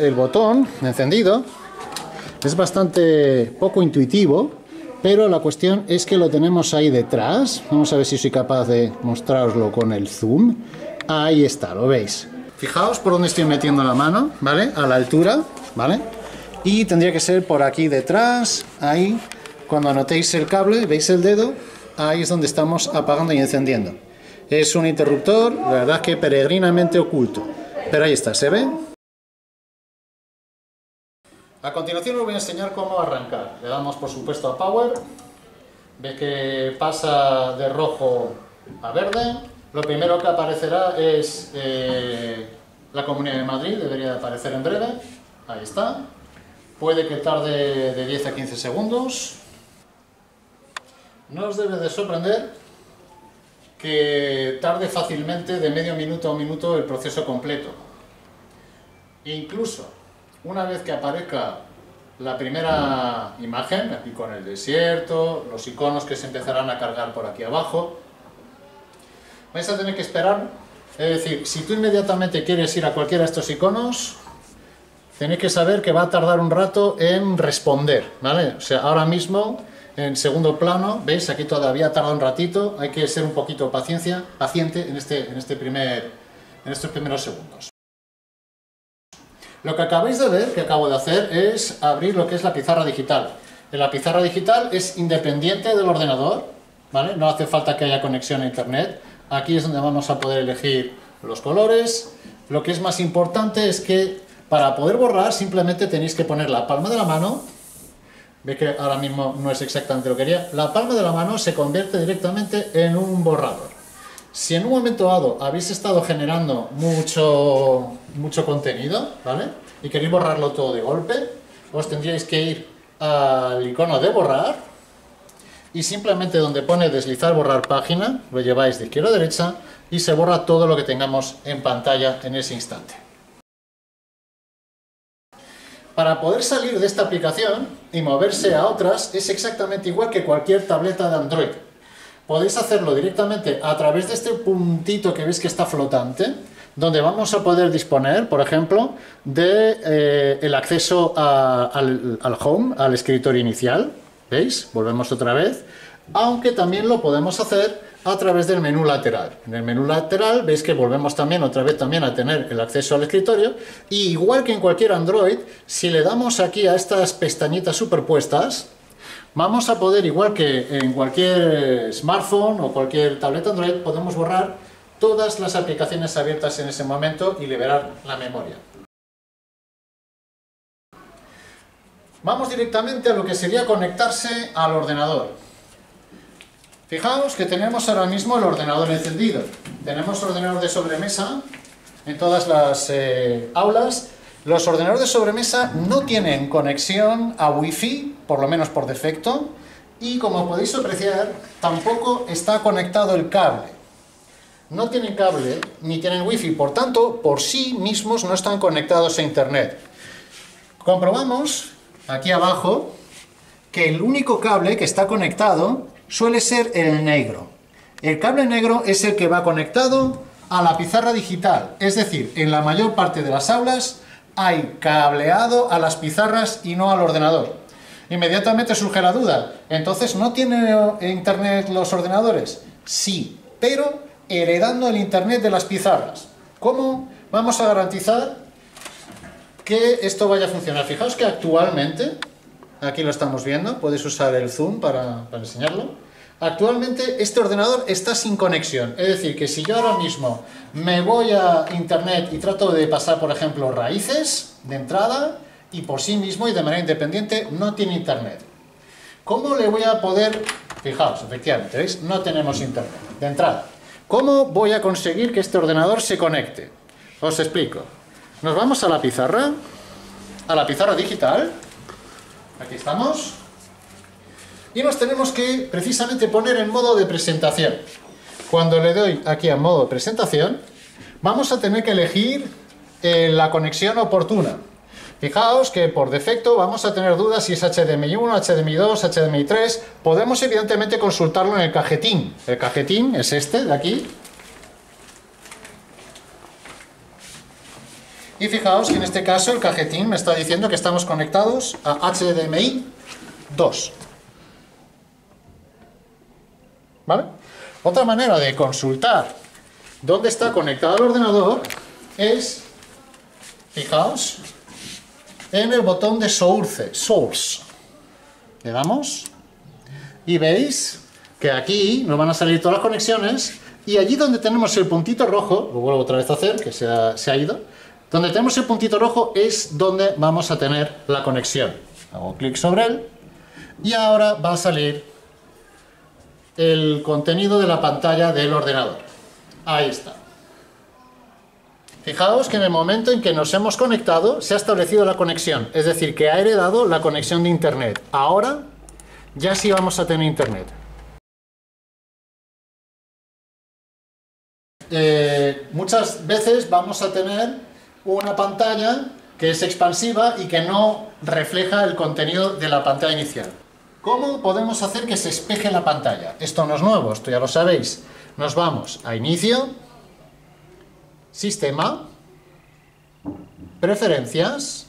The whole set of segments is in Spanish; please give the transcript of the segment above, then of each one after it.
el botón encendido es bastante poco intuitivo, pero la cuestión es que lo tenemos ahí detrás. Vamos a ver si soy capaz de mostraroslo con el zoom. Ahí está, lo veis. Fijaos por dónde estoy metiendo la mano, ¿vale? A la altura, ¿vale? Y tendría que ser por aquí detrás, ahí. Cuando anotéis el cable, veis el dedo, ahí es donde estamos apagando y encendiendo. Es un interruptor, la verdad que peregrinamente oculto. Pero ahí está, ¿se ve? A continuación os voy a enseñar cómo arrancar. Le damos por supuesto a Power. Ve que pasa de rojo a verde. Lo primero que aparecerá es eh, la Comunidad de Madrid, debería aparecer en breve. Ahí está. Puede que tarde de 10 a 15 segundos. No os debe de sorprender que tarde fácilmente de medio minuto a un minuto el proceso completo. Incluso una vez que aparezca la primera imagen, aquí con el desierto, los iconos que se empezarán a cargar por aquí abajo, vais a tener que esperar, es decir, si tú inmediatamente quieres ir a cualquiera de estos iconos, tenéis que saber que va a tardar un rato en responder, ¿vale? O sea, ahora mismo, en segundo plano, ¿veis? Aquí todavía tarda un ratito, hay que ser un poquito paciencia, paciente en, este, en, este primer, en estos primeros segundos. Lo que acabáis de ver, que acabo de hacer, es abrir lo que es la pizarra digital. La pizarra digital es independiente del ordenador, ¿vale? No hace falta que haya conexión a internet. Aquí es donde vamos a poder elegir los colores. Lo que es más importante es que para poder borrar simplemente tenéis que poner la palma de la mano. Ve que ahora mismo no es exactamente lo que quería. La palma de la mano se convierte directamente en un borrador. Si en un momento dado habéis estado generando mucho, mucho contenido, ¿vale? Y queréis borrarlo todo de golpe, os tendríais que ir al icono de borrar y simplemente donde pone deslizar borrar página, lo lleváis de izquierda a derecha y se borra todo lo que tengamos en pantalla en ese instante. Para poder salir de esta aplicación y moverse a otras es exactamente igual que cualquier tableta de Android podéis hacerlo directamente a través de este puntito que veis que está flotante, donde vamos a poder disponer, por ejemplo, de eh, el acceso al, al home, al escritorio inicial, ¿veis? Volvemos otra vez, aunque también lo podemos hacer a través del menú lateral. En el menú lateral veis que volvemos también otra vez también a tener el acceso al escritorio y igual que en cualquier Android, si le damos aquí a estas pestañitas superpuestas, vamos a poder, igual que en cualquier smartphone o cualquier tableta Android, podemos borrar todas las aplicaciones abiertas en ese momento y liberar la memoria. Vamos directamente a lo que sería conectarse al ordenador. Fijaos que tenemos ahora mismo el ordenador encendido. Tenemos ordenador de sobremesa en todas las eh, aulas los ordenadores de sobremesa no tienen conexión a Wi-Fi, por lo menos por defecto, y como podéis apreciar, tampoco está conectado el cable. No tienen cable ni tienen Wi-Fi, por tanto, por sí mismos no están conectados a Internet. Comprobamos aquí abajo que el único cable que está conectado suele ser el negro. El cable negro es el que va conectado a la pizarra digital, es decir, en la mayor parte de las aulas hay cableado a las pizarras y no al ordenador. Inmediatamente surge la duda, entonces ¿no tiene internet los ordenadores? Sí, pero heredando el internet de las pizarras. ¿Cómo vamos a garantizar que esto vaya a funcionar? Fijaos que actualmente, aquí lo estamos viendo, puedes usar el zoom para, para enseñarlo, Actualmente este ordenador está sin conexión, es decir, que si yo ahora mismo me voy a internet y trato de pasar, por ejemplo, raíces de entrada y por sí mismo y de manera independiente no tiene internet. ¿Cómo le voy a poder, fijaos, efectivamente, ¿veis? No tenemos internet de entrada. ¿Cómo voy a conseguir que este ordenador se conecte? Os explico. Nos vamos a la pizarra, a la pizarra digital, aquí estamos, y nos tenemos que precisamente poner en modo de presentación. Cuando le doy aquí a modo de presentación, vamos a tener que elegir eh, la conexión oportuna. Fijaos que por defecto vamos a tener dudas si es HDMI 1, HDMI 2, HDMI 3. Podemos evidentemente consultarlo en el cajetín. El cajetín es este de aquí. Y fijaos que en este caso el cajetín me está diciendo que estamos conectados a HDMI 2. Otra manera de consultar dónde está conectado el ordenador es, fijaos, en el botón de Source. Source. Le damos y veis que aquí nos van a salir todas las conexiones y allí donde tenemos el puntito rojo, lo vuelvo otra vez a hacer, que se ha ido, donde tenemos el puntito rojo es donde vamos a tener la conexión. Hago clic sobre él y ahora va a salir el contenido de la pantalla del ordenador. Ahí está. Fijaos que en el momento en que nos hemos conectado se ha establecido la conexión, es decir, que ha heredado la conexión de internet. Ahora ya sí vamos a tener internet. Eh, muchas veces vamos a tener una pantalla que es expansiva y que no refleja el contenido de la pantalla inicial. ¿Cómo podemos hacer que se espeje la pantalla? Esto no es nuevo, esto ya lo sabéis. Nos vamos a Inicio, Sistema, Preferencias,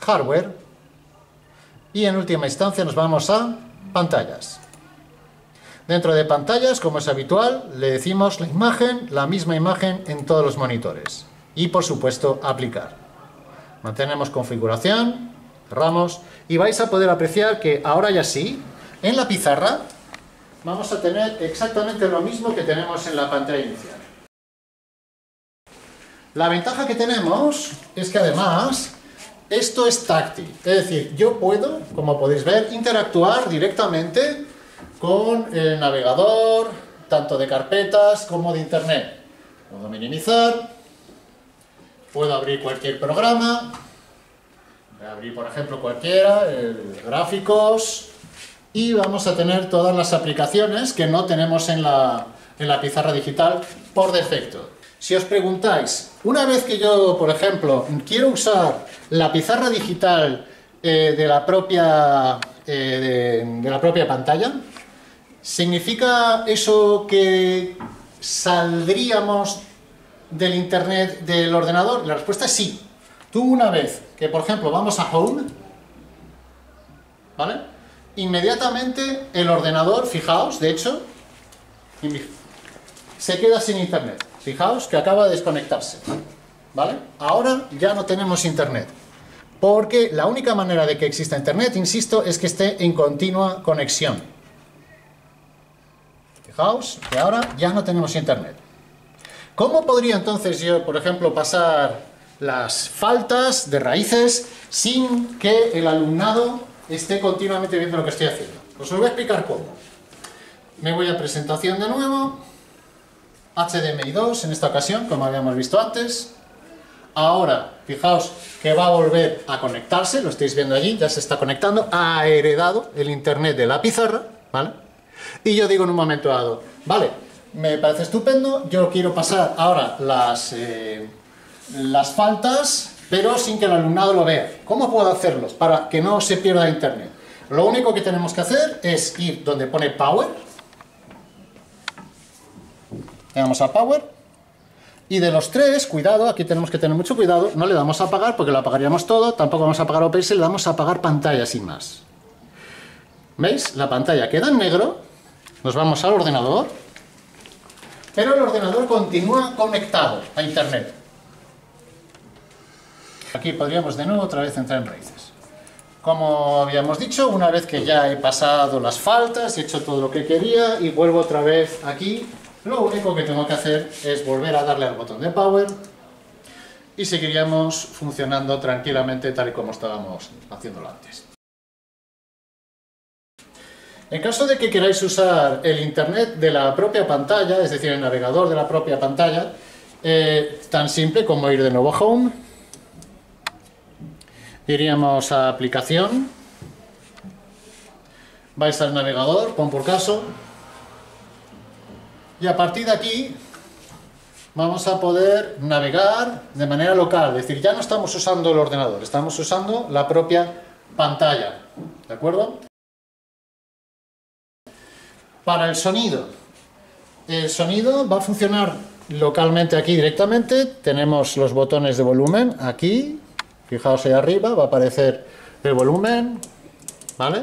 Hardware y en última instancia nos vamos a Pantallas. Dentro de pantallas, como es habitual, le decimos la imagen, la misma imagen en todos los monitores. Y por supuesto, aplicar. Mantenemos configuración, cerramos y vais a poder apreciar que ahora ya sí, en la pizarra, vamos a tener exactamente lo mismo que tenemos en la pantalla inicial. La ventaja que tenemos es que además esto es táctil, es decir, yo puedo, como podéis ver, interactuar directamente con el navegador, tanto de carpetas como de internet. Puedo minimizar, puedo abrir cualquier programa, abrir por ejemplo cualquiera, el gráficos, y vamos a tener todas las aplicaciones que no tenemos en la, en la pizarra digital por defecto. Si os preguntáis, una vez que yo, por ejemplo, quiero usar la pizarra digital eh, de, la propia, eh, de la propia pantalla, ¿Significa eso que saldríamos del internet del ordenador? La respuesta es sí. Tú una vez que, por ejemplo, vamos a Home, ¿vale? Inmediatamente el ordenador, fijaos, de hecho, se queda sin internet. Fijaos que acaba de desconectarse, ¿vale? Ahora ya no tenemos internet. Porque la única manera de que exista internet, insisto, es que esté en continua conexión. Fijaos que ahora ya no tenemos internet. ¿Cómo podría entonces yo, por ejemplo, pasar las faltas de raíces sin que el alumnado esté continuamente viendo lo que estoy haciendo? Os voy a explicar cómo. Me voy a presentación de nuevo, HDMI 2 en esta ocasión, como habíamos visto antes. Ahora, fijaos que va a volver a conectarse, lo estáis viendo allí, ya se está conectando, ha heredado el internet de la pizarra, ¿vale? Y yo digo en un momento dado, vale, me parece estupendo, yo quiero pasar ahora las, eh, las faltas, pero sin que el alumnado lo vea. ¿Cómo puedo hacerlos para que no se pierda internet? Lo único que tenemos que hacer es ir donde pone Power, le damos a Power, y de los tres, cuidado, aquí tenemos que tener mucho cuidado, no le damos a apagar porque lo apagaríamos todo, tampoco vamos a apagar OPS, le damos a apagar pantalla sin más. ¿Veis? La pantalla queda en negro nos vamos al ordenador, pero el ordenador continúa conectado a internet. Aquí podríamos de nuevo otra vez entrar en raíces. Como habíamos dicho, una vez que ya he pasado las faltas, he hecho todo lo que quería y vuelvo otra vez aquí, lo único que tengo que hacer es volver a darle al botón de Power y seguiríamos funcionando tranquilamente tal y como estábamos haciéndolo antes. En caso de que queráis usar el internet de la propia pantalla, es decir, el navegador de la propia pantalla, eh, tan simple como ir de nuevo a Home, iríamos a Aplicación, vais al navegador, pon por caso, y a partir de aquí vamos a poder navegar de manera local, es decir, ya no estamos usando el ordenador, estamos usando la propia pantalla, ¿de acuerdo? Para el sonido. El sonido va a funcionar localmente aquí directamente, tenemos los botones de volumen aquí, fijaos ahí arriba, va a aparecer el volumen, ¿vale?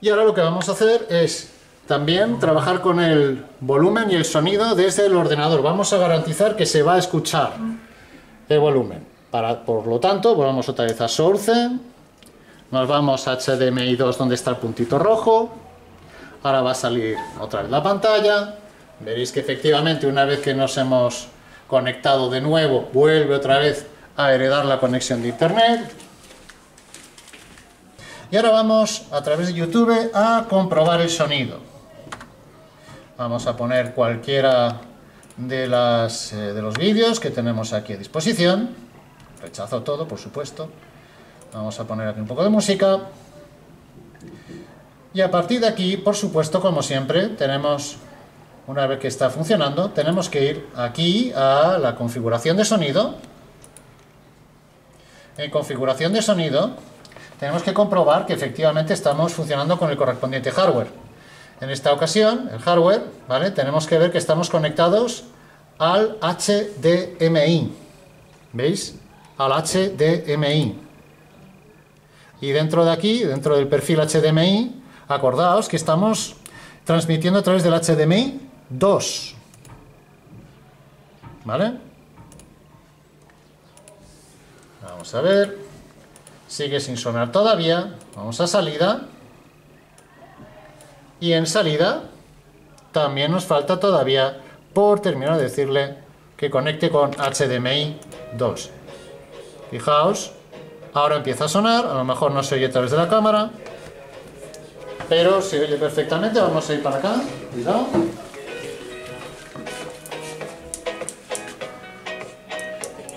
Y ahora lo que vamos a hacer es también trabajar con el volumen y el sonido desde el ordenador. Vamos a garantizar que se va a escuchar el volumen. Para, por lo tanto, volvamos otra vez a Source, nos vamos a HDMI 2 donde está el puntito rojo, ahora va a salir otra vez la pantalla, veréis que efectivamente una vez que nos hemos conectado de nuevo, vuelve otra vez a heredar la conexión de internet. Y ahora vamos a través de YouTube a comprobar el sonido. Vamos a poner cualquiera eh, de los vídeos que tenemos aquí a disposición. Rechazo todo, por supuesto. Vamos a poner aquí un poco de música. Y a partir de aquí, por supuesto, como siempre, tenemos, una vez que está funcionando, tenemos que ir aquí a la configuración de sonido. En configuración de sonido, tenemos que comprobar que efectivamente estamos funcionando con el correspondiente hardware. En esta ocasión, el hardware, ¿vale? Tenemos que ver que estamos conectados al HDMI. ¿Veis? Al HDMI. Y dentro de aquí, dentro del perfil HDMI, acordaos que estamos transmitiendo a través del HDMI 2. ¿Vale? Vamos a ver. Sigue sin sonar todavía. Vamos a salida. Y en salida también nos falta todavía por terminar de decirle que conecte con HDMI 2. Fijaos, ahora empieza a sonar, a lo mejor no se oye a través de la cámara, pero se oye perfectamente. Vamos a ir para acá, cuidado.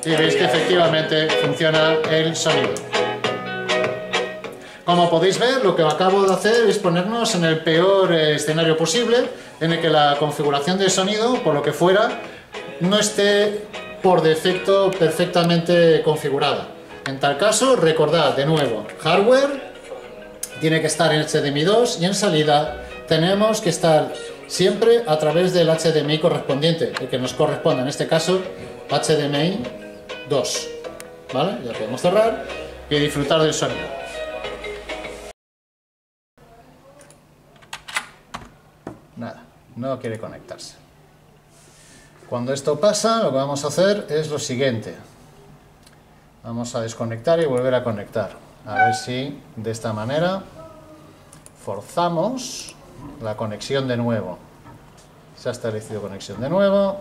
Y veis que efectivamente funciona el sonido. Como podéis ver, lo que acabo de hacer es ponernos en el peor eh, escenario posible, en el que la configuración de sonido, por lo que fuera, no esté por defecto perfectamente configurada. En tal caso, recordad de nuevo, hardware tiene que estar en HDMI 2 y en salida tenemos que estar siempre a través del HDMI correspondiente, el que nos corresponde, en este caso HDMI 2. ¿Vale? Ya podemos cerrar y disfrutar del sonido. Nada, no quiere conectarse. Cuando esto pasa, lo que vamos a hacer es lo siguiente. Vamos a desconectar y volver a conectar. A ver si de esta manera forzamos la conexión de nuevo. Se ha establecido conexión de nuevo.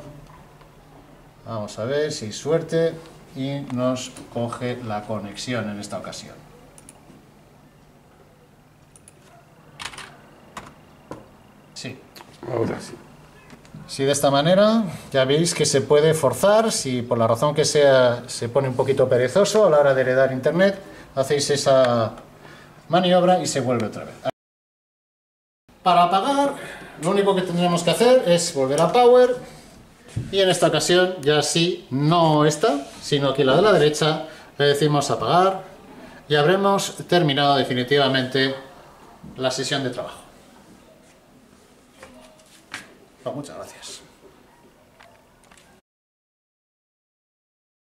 Vamos a ver si suerte y nos coge la conexión en esta ocasión. Sí. Ahora sí. Si de esta manera ya veis que se puede forzar, si por la razón que sea se pone un poquito perezoso a la hora de heredar internet, hacéis esa maniobra y se vuelve otra vez. Para apagar, lo único que tendremos que hacer es volver a Power y en esta ocasión ya sí, no esta, sino que la de la derecha le decimos apagar y habremos terminado definitivamente la sesión de trabajo. Pues muchas gracias.